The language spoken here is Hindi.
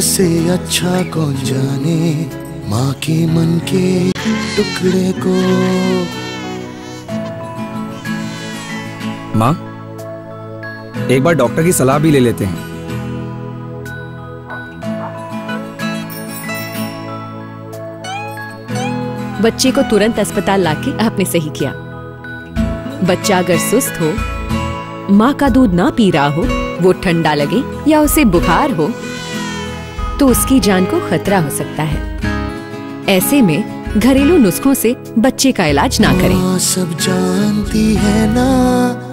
से अच्छा कौन जाने? माँ के मन के टुकड़े को। माँ एक बार डॉक्टर की सलाह भी ले लेते हैं। बच्चे को तुरंत अस्पताल लाके आपने सही किया। बच्चा अगर सुस्त हो माँ का दूध ना पी रहा हो वो ठंडा लगे या उसे बुखार हो तो उसकी जान को खतरा हो सकता है। ऐसे में घरेलू नुस्खों से बच्चे का इलाज ना करें। सब जानती है ना